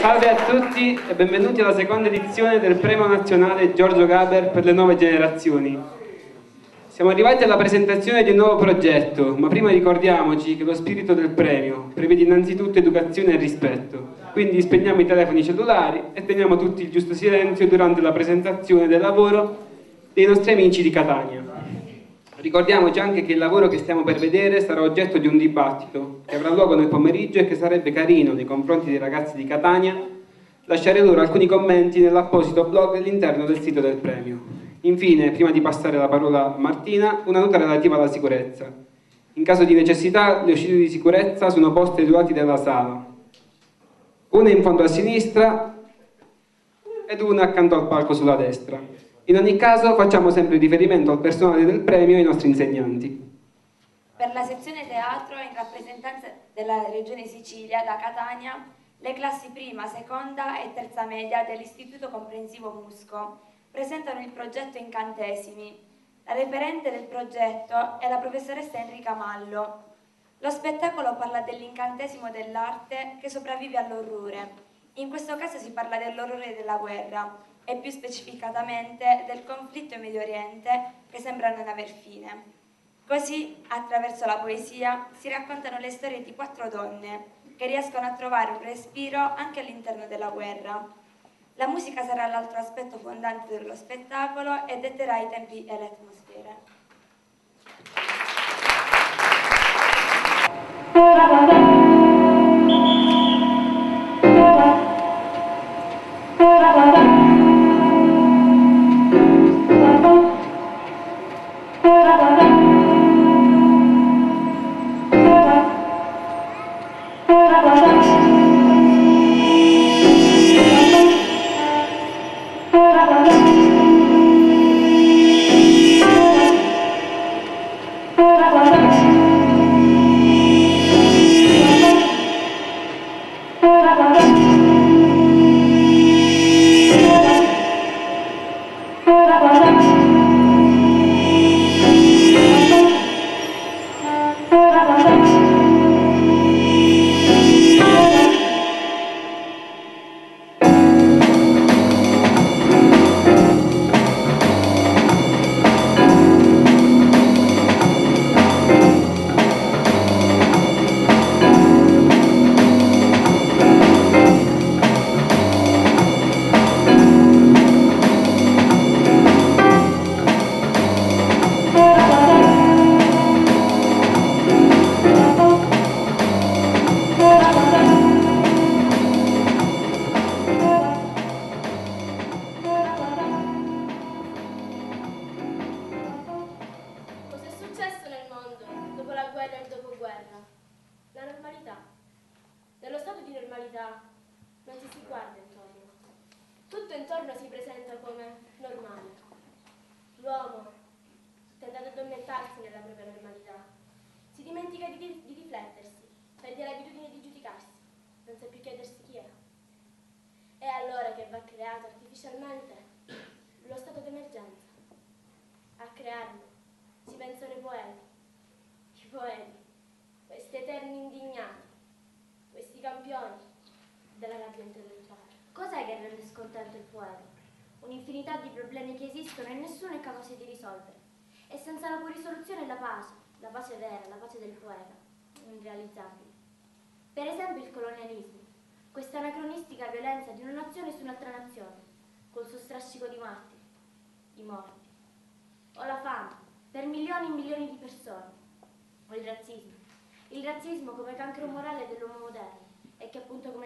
Salve a tutti e benvenuti alla seconda edizione del Premio Nazionale Giorgio Gaber per le nuove generazioni. Siamo arrivati alla presentazione di un nuovo progetto, ma prima ricordiamoci che lo spirito del premio prevede innanzitutto educazione e rispetto. Quindi spegniamo i telefoni cellulari e teniamo tutti il giusto silenzio durante la presentazione del lavoro dei nostri amici di Catania. Ricordiamoci anche che il lavoro che stiamo per vedere sarà oggetto di un dibattito che avrà luogo nel pomeriggio e che sarebbe carino nei confronti dei ragazzi di Catania lasciare loro alcuni commenti nell'apposito blog all'interno del sito del premio. Infine, prima di passare la parola a Martina, una nota relativa alla sicurezza. In caso di necessità, le uscite di sicurezza sono poste ai due lati della sala, una in fondo a sinistra ed una accanto al palco sulla destra. In ogni caso facciamo sempre riferimento al personale del premio e ai nostri insegnanti. Per la sezione teatro, in rappresentanza della Regione Sicilia, da Catania, le classi prima, seconda e terza media dell'Istituto Comprensivo Musco presentano il progetto Incantesimi. La referente del progetto è la professoressa Enrica Mallo. Lo spettacolo parla dell'incantesimo dell'arte che sopravvive all'orrore. In questo caso si parla dell'orrore della guerra, e più specificatamente del conflitto in Medio Oriente che sembra non aver fine. Così, attraverso la poesia, si raccontano le storie di quattro donne che riescono a trovare un respiro anche all'interno della guerra. La musica sarà l'altro aspetto fondante dello spettacolo e detterà i tempi e le atmosfere. semplicità, non ci si guarda intorno. Tutto intorno si presenta come normale. L'uomo, tende ad addormentarsi nella propria normalità, si dimentica di, di riflettersi, perde l'abitudine di giudicarsi, non sa più chiedersi chi è. È allora che va creato artificialmente lo stato d'emergenza. A crearlo si pensano i poeti, i poeti, questi eterni indignati, questi campioni, della rabbia intellettuale. Cos'è che rende scontento il poeta? Un'infinità di problemi che esistono e nessuno è capace di risolvere. E senza la cui risoluzione la pace, la pace vera, la pace del poeta, irrealizzabile. Per esempio il colonialismo, questa anacronistica violenza di una nazione su un'altra nazione, col suo strascico di martiri, di morti. O la fame, per milioni e milioni di persone. O il razzismo, il razzismo come cancro morale dell'uomo moderno e che appunto come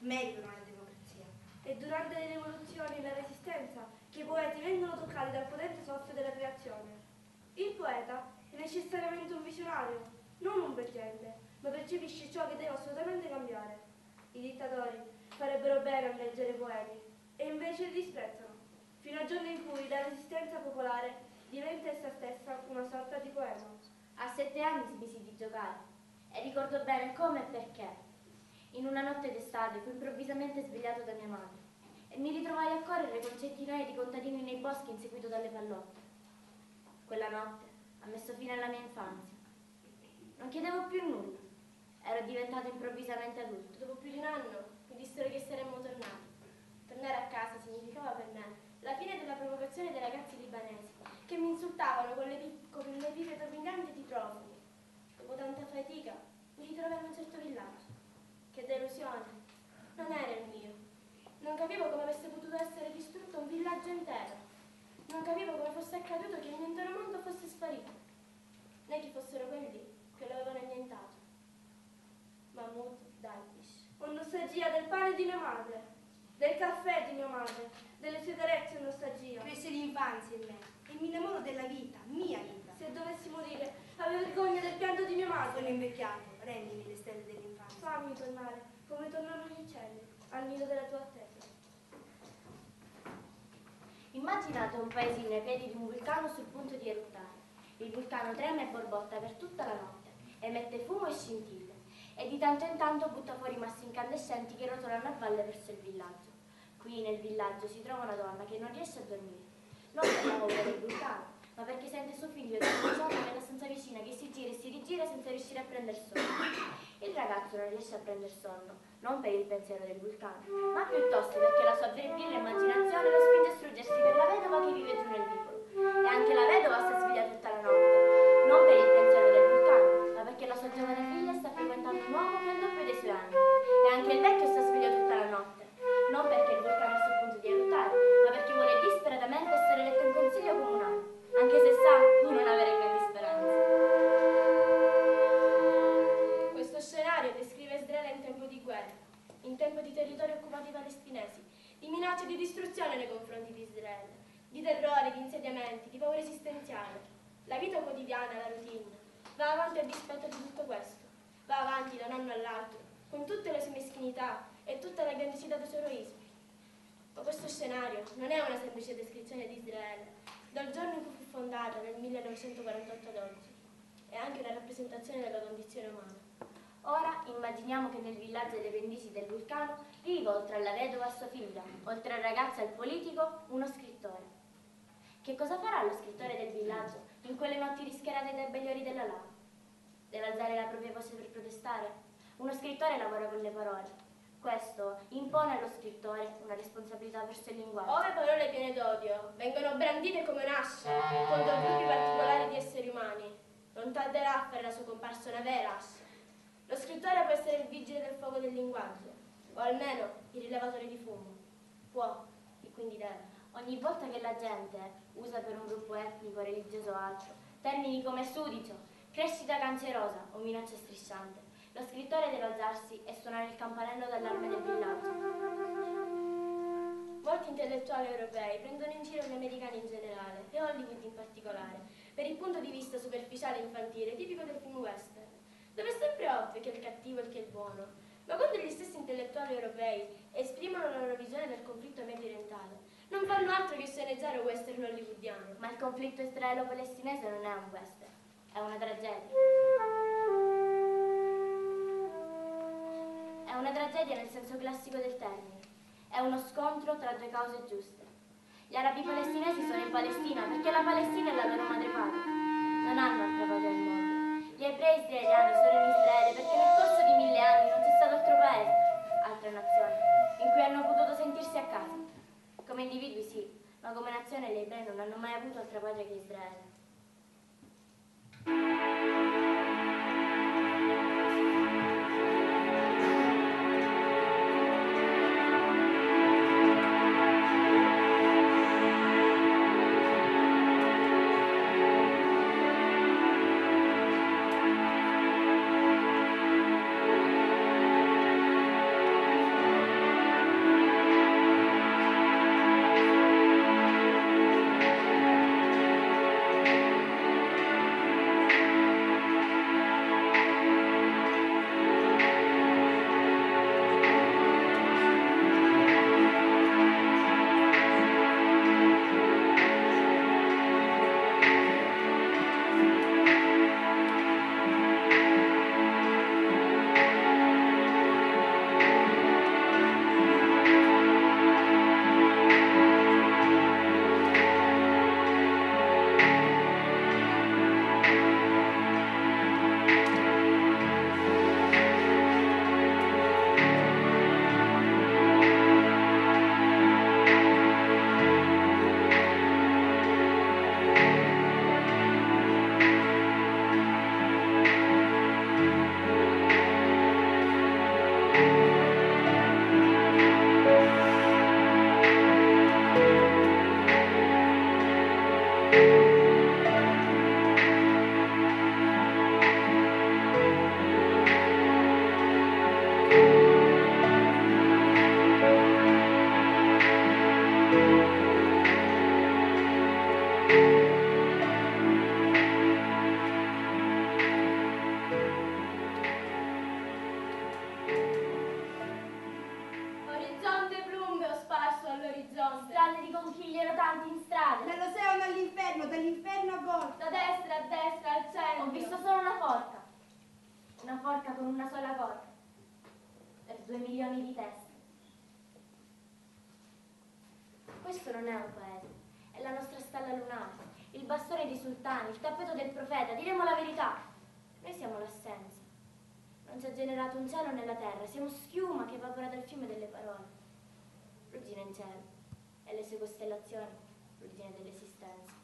meritano la democrazia. E durante le rivoluzioni e la resistenza che i poeti vengono toccati dal potente soffio della creazione. Il poeta è necessariamente un visionario, non un veggente, ma percepisce ciò che deve assolutamente cambiare. I dittatori farebbero bene a leggere poemi, e invece li disprezzano, fino al giorno in cui la resistenza popolare diventa essa stessa una sorta di poema. A sette anni smisi di giocare e ricordo bene come e perché. In una notte d'estate fu improvvisamente svegliato da mia madre e mi ritrovai a correre con centinaia di contadini nei boschi inseguito dalle pallotte. Quella notte ha messo fine alla mia infanzia. Non chiedevo più nulla. Ero diventato improvvisamente adulto. Dopo più di un anno mi dissero che saremmo tornati. Tornare a casa significava per me la fine della provocazione dei ragazzi libanesi che mi insultavano con, con l'epiteto brillante di profughi. Dopo tanta fatica mi ritrovai in un certo villaggio. Che delusione! Non era il mio. Non capivo come avesse potuto essere distrutto un villaggio intero. Non capivo come fosse accaduto che il mio intero mondo fosse sparito. Né chi fossero quelli che lo avevano annientato. Mahmoud Darwish. Ho nostalgia del pane di mia madre, del caffè di mia madre, delle sue carezze ho nostalgia. È l'infanzia in me e mi innamoro della vita, mia vita. Se dovessi morire, avevo vergogna del pianto di mia Sono madre. invecchiato, rendimi le stelle dell'infanzia. Fammi tornare, come tornano gli uccelli, al nido della tua attesa. Immaginate un paesino ai piedi di un vulcano sul punto di eruttare. Il vulcano trema e borbotta per tutta la notte, emette fumo e scintille e di tanto in tanto butta fuori massi incandescenti che rotolano a valle verso il villaggio. Qui nel villaggio si trova una donna che non riesce a dormire, non per la paura del vulcano, ma perché sente suo figlio da un giorno nella stanza vicina che si gira e si rigira senza riuscire a prendere sonno. Il ragazzo non riesce a prendere sonno, non per il pensiero del vulcano, ma piuttosto perché la sua virile immaginazione lo spinge a struggersi per la vedova che vive giù nel vicolo. E anche la vedova sta sveglia tutta la notte, non per il pensiero del vulcano, ma perché la sua giovane occupati palestinesi, di minacce di distruzione nei confronti di Israele, di terrore, di insediamenti, di paura esistenziale. La vita quotidiana, la routine, va avanti a dispetto di tutto questo, va avanti da un anno all'altro, con tutte le sue meschinità e tutta la grandiosità dei suoi eroismi. Ma questo scenario non è una semplice descrizione di Israele, dal giorno in cui fu fondata nel 1948 ad oggi, è anche una rappresentazione della condizione umana. Ora immaginiamo che nel villaggio delle pendici del vulcano viva oltre alla vedova e sua figlia, oltre al ragazzo e al politico, uno scrittore. Che cosa farà lo scrittore del villaggio in quelle notti rischiarate dai bagliori della lava? Deve alzare la propria voce per protestare? Uno scrittore lavora con le parole. Questo impone allo scrittore una responsabilità verso il linguaggio. Ove parole piene d'odio vengono brandite come un'ascia contro gruppi particolari di esseri umani, non tarderà a fare la sua comparsa una vera ascia. Lo scrittore può essere il vigile del fuoco del linguaggio, o almeno il rilevatore di fumo. Può, e quindi deve. Ogni volta che la gente usa per un gruppo etnico, religioso o altro termini come sudicio, crescita cancerosa o minaccia strisciante, lo scrittore deve alzarsi e suonare il campanello d'allarme del villaggio. Molti intellettuali europei prendono in giro gli americani in generale e Hollywood in particolare, per il punto di vista superficiale e infantile tipico del film western, dove è sempre ovvio che è il cattivo e che è il buono. Ma quando gli stessi intellettuali europei esprimono la loro visione del conflitto medio orientale, non fanno altro che sceneggiare un western hollywoodiano. Ma il conflitto israelo-palestinese non è un western, è una tragedia. È una tragedia nel senso classico del termine. È uno scontro tra due cause giuste. Gli arabi palestinesi sono in Palestina perché la Palestina è la loro madrepatria. Non hanno Gli ebrei israeliani sono in Israele perché nel corso di mille anni non c'è stato altro paese, altra nazione, in cui hanno potuto sentirsi a casa. Come individui sì, ma come nazione gli ebrei non hanno mai avuto altra patria che Israele. fiume delle parole, ruggine in cielo, e le sue costellazioni, ruggine dell'esistenza.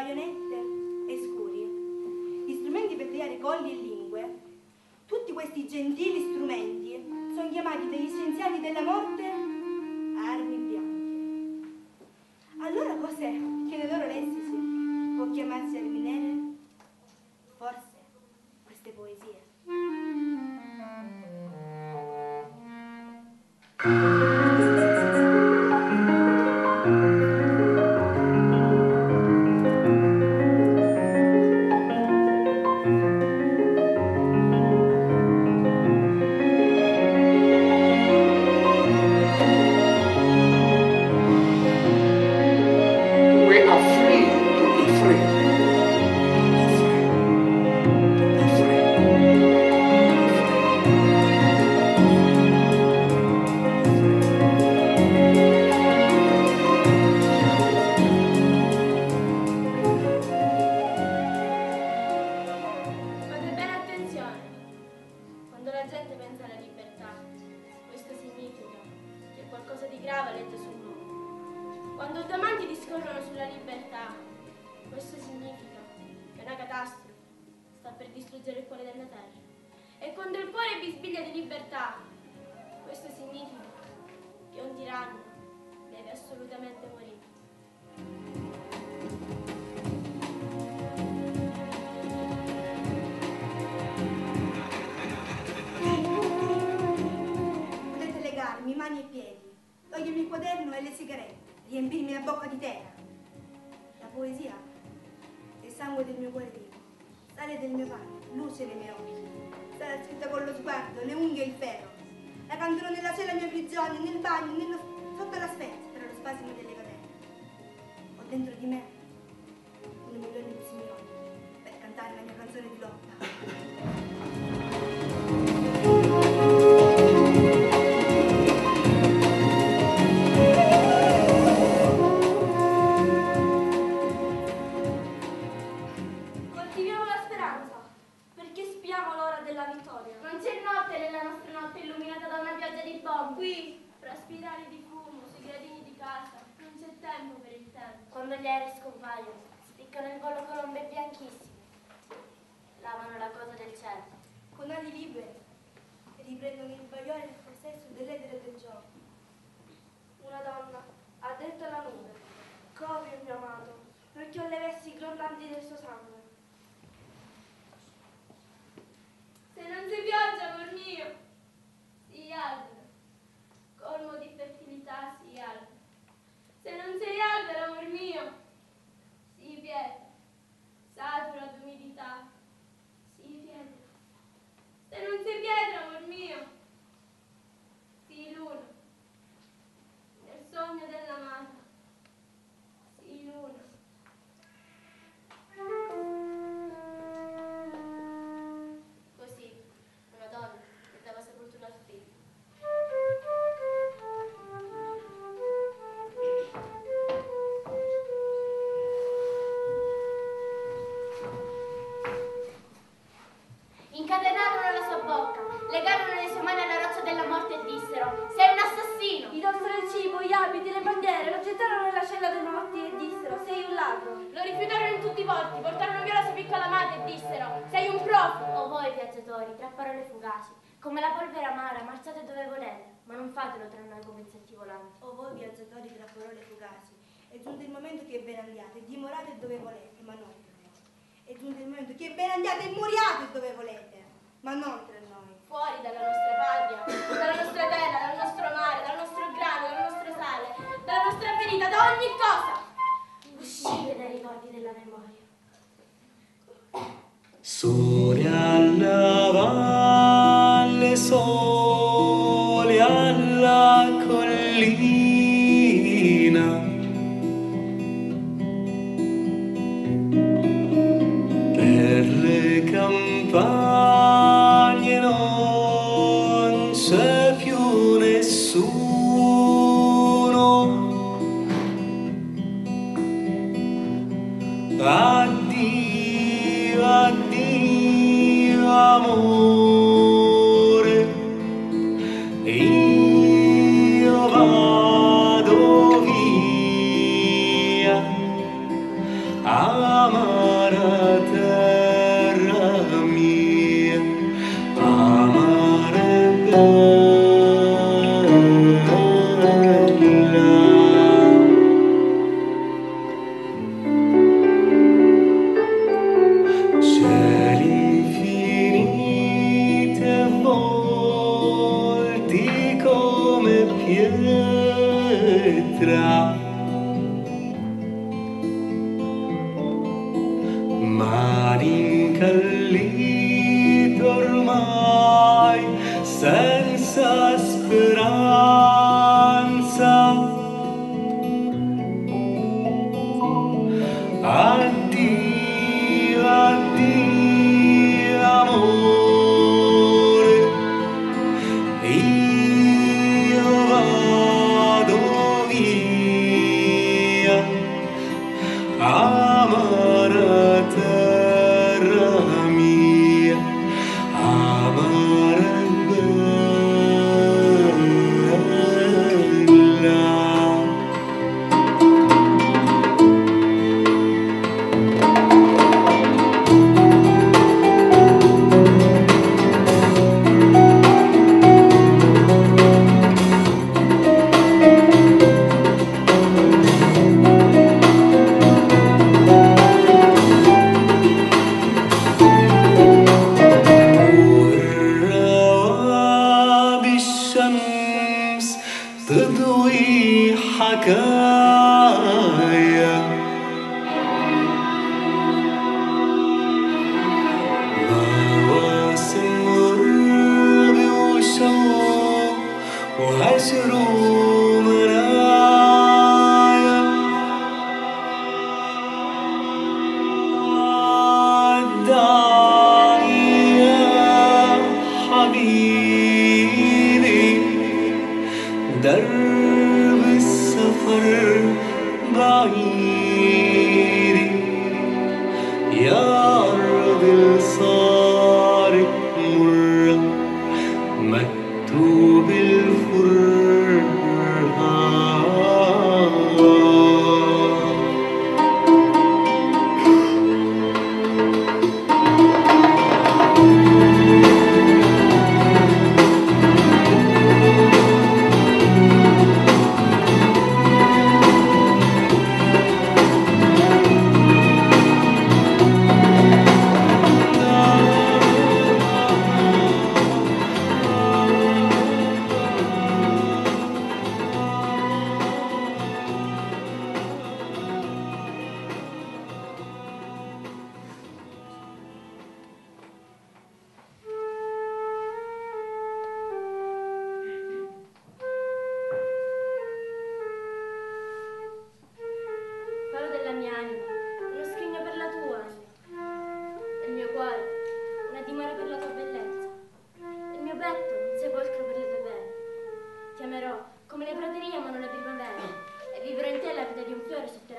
baionette e scuri, gli strumenti per tagliare colli e lingue. Tutti questi gentili strumenti sono chiamati dagli scienziati della morte armi bianche. Allora cos'è che le loro lessici può chiamarsi armi nere? muriate dove volete, ma non tra noi. Fuori dalla nostra patria, dalla nostra terra, dal nostro mare, dal nostro grano, dal nostro sale, dalla nostra ferita, da ogni cosa. Uscite dai ricordi della memoria. Soria alla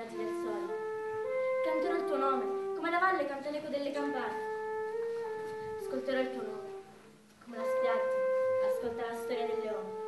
raggi del sole. Canterò il tuo nome, come la valle canta l'eco delle campane. Ascolterò il tuo nome, come la spiaggia ascolta la storia del leone.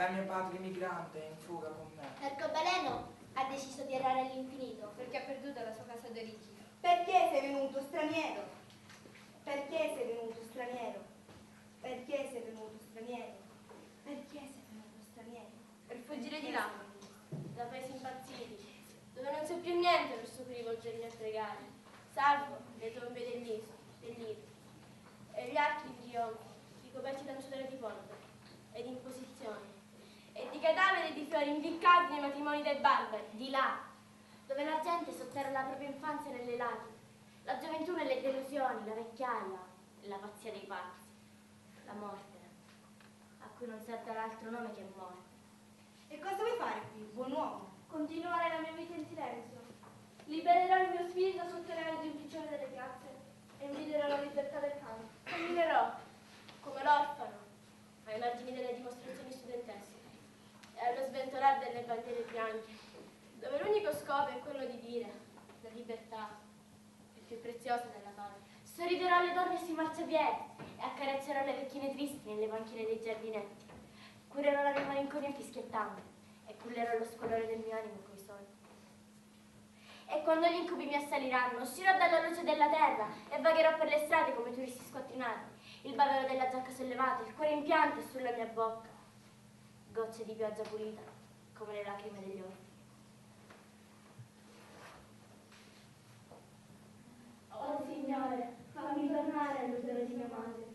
la mia patria migrante è in fuga con me. L'arcobaleno ha deciso di errare all'infinito perché ha perduto la sua casa d'origine. Perché sei venuto straniero? Perché sei venuto straniero? Perché sei venuto straniero? Perché sei venuto straniero? Per fuggire di là, da paesi impazziti, dove non c'è più niente verso cui rivolgermi a pregare, salvo le tombe dell'iso, dell'Ido, e gli archi di trionfo, ricoperti da un di polvere, ed impositivi di cadaveri di fiori impiccati nei matrimoni dei barbari. Di là, dove la gente sotterra la propria infanzia nelle lacrime, la gioventù nelle delusioni, la vecchiaia e la pazzia dei pazzi, la morte, a cui non serve altro nome che morte. E cosa vuoi fare qui, buon uomo? Continuare la mia vita in silenzio. Libererò il mio spirito sotto le un piccione delle piazze e inviderò la libertà del canto. Camminerò, come l'orfano, ai margini delle dimostrazioni studentesche e allo sventolare delle bianche, dove l'unico scopo è quello di dire la libertà è più preziosa della parola. Sorriderò alle donne sui marciapiedi e accarezzerò le vecchine tristi nelle panchine dei giardinetti. Curerò la mia malinconia fischiettando e cullerò lo scolore del mio animo coi sogni. E quando gli incubi mi assaliranno, uscirò dalla luce della terra e vagherò per le strade come turisti squattrinati, il bavero della giacca sollevata, il cuore in pianto sulla mia bocca, gocce di pioggia pulita come le lacrime degli orfani. Oh Signore, fammi tornare all'utero di mia madre.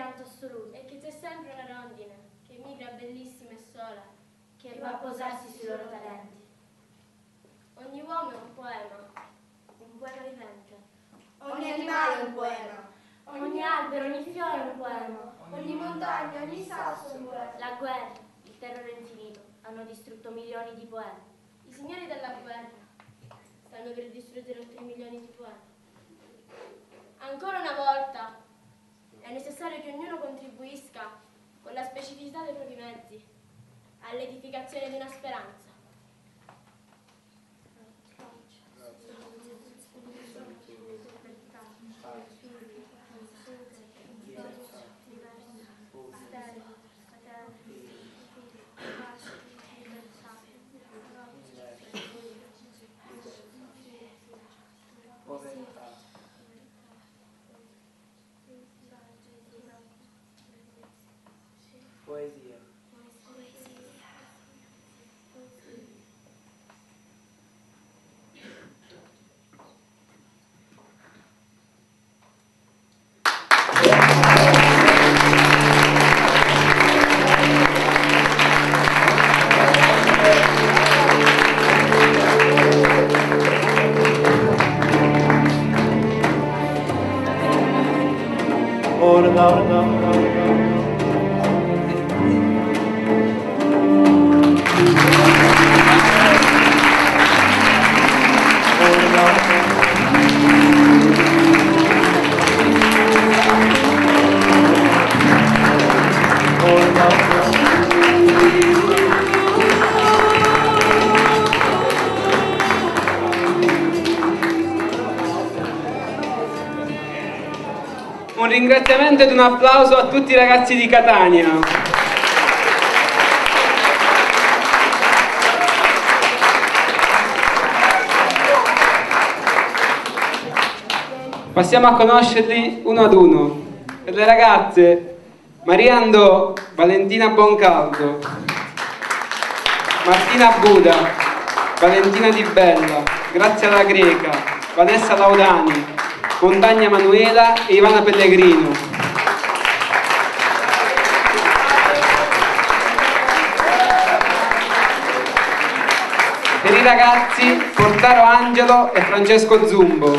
Acqua come pianto assoluto E che c'è sempre una rondine che migra bellissima e sola. che va a posarsi sui loro talenti. Ogni uomo è un poema, Un poema vivente. Ogni animale è un poema. Ogni albero, ogni fiore è un poema. Ogni montagna, ogni sasso è un poeta. La guerra, il terrore infinito hanno distrutto milioni di poemi. i signori della guerra stanno per distruggere oltre milioni di poeti. Ancora una volta è necessario che ognuno contribuisca con la specificità dei propri mezzi all'edificazione di una speranza. Poesia. Un applauso a tutti i ragazzi di Catania. Passiamo a conoscerli uno ad uno. Per le ragazze, Mariando Valentina Boncaldo, Martina Buda, Valentina Di Bella, Grazia La Greca, Vanessa Laudani, Montagna Manuela e Ivana Pellegrino. I ragazzi Portaro Angelo e Francesco Zumbo.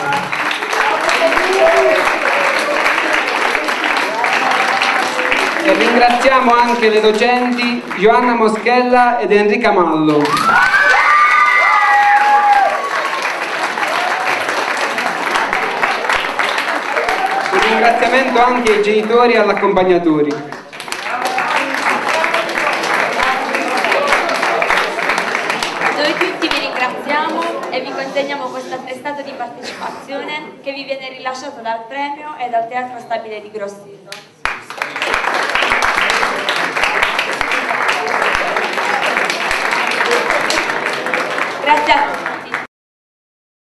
E ringraziamo anche le docenti Joanna Moschella ed Enrica Mallo. Un ringraziamento anche ai genitori e all'accompagnatori tutti vi ringraziamo e vi consegniamo questo attestato di partecipazione che vi viene rilasciato dal premio e dal Teatro Stabile di Grosseto.